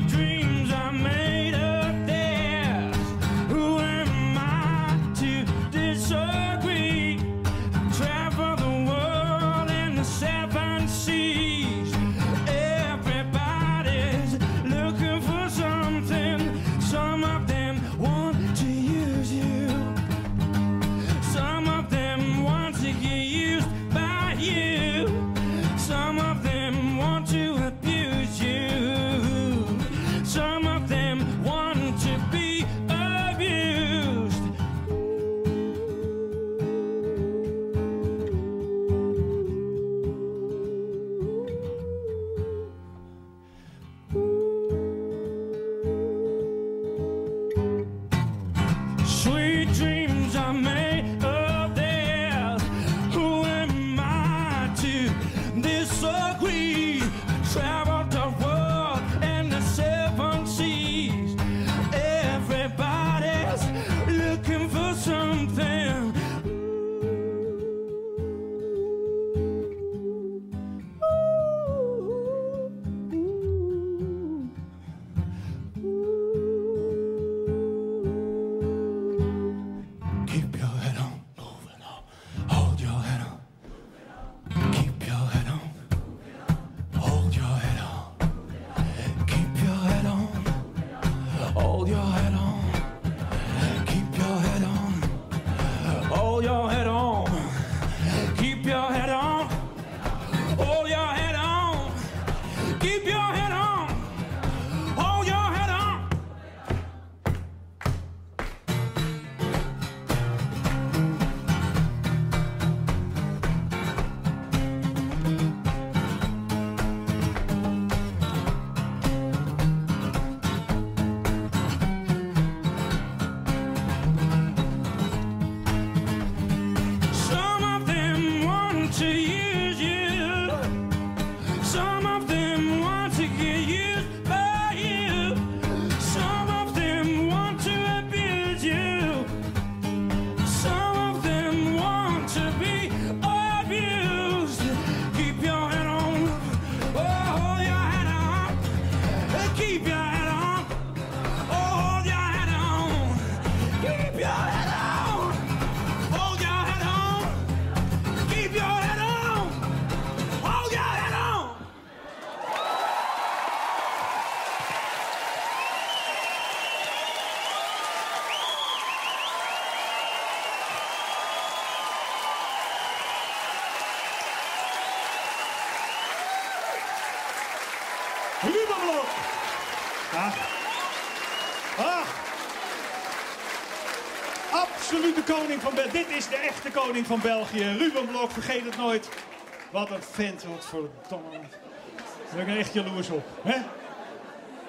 dream. keep your Ah. Absolute koning van België. Dit is de echte koning van België. Ruben Blok, vergeet het nooit. Wat een vent, wat verdomme. Daar ben ik echt jaloers op. Hè?